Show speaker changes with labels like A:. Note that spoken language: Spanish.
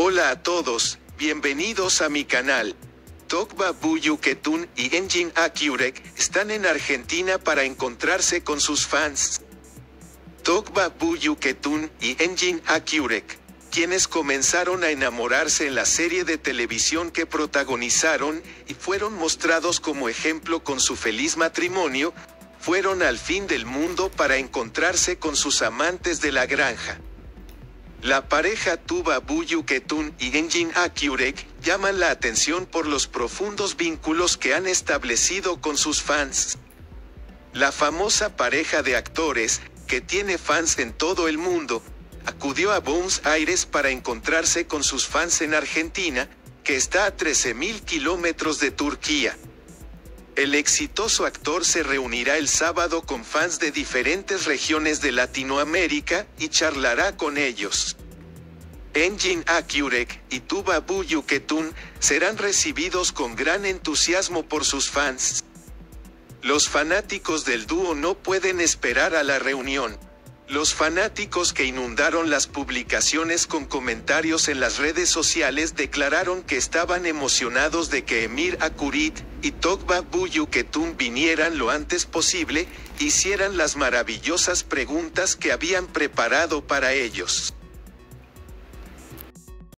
A: Hola a todos, bienvenidos a mi canal. Tokba Buyuketun y Engin Akurek están en Argentina para encontrarse con sus fans. Tokba Buyuketun y Engin Akurek, quienes comenzaron a enamorarse en la serie de televisión que protagonizaron y fueron mostrados como ejemplo con su feliz matrimonio, fueron al fin del mundo para encontrarse con sus amantes de la granja. La pareja Tuba Buyuketun y Engin Akurek llaman la atención por los profundos vínculos que han establecido con sus fans. La famosa pareja de actores, que tiene fans en todo el mundo, acudió a Buenos Aires para encontrarse con sus fans en Argentina, que está a 13.000 kilómetros de Turquía. El exitoso actor se reunirá el sábado con fans de diferentes regiones de Latinoamérica y charlará con ellos. Engin Akurek y Tuba Buyuketun serán recibidos con gran entusiasmo por sus fans. Los fanáticos del dúo no pueden esperar a la reunión. Los fanáticos que inundaron las publicaciones con comentarios en las redes sociales declararon que estaban emocionados de que Emir Akurit y Togba Buyuketun vinieran lo antes posible, hicieran las maravillosas preguntas que habían preparado para ellos.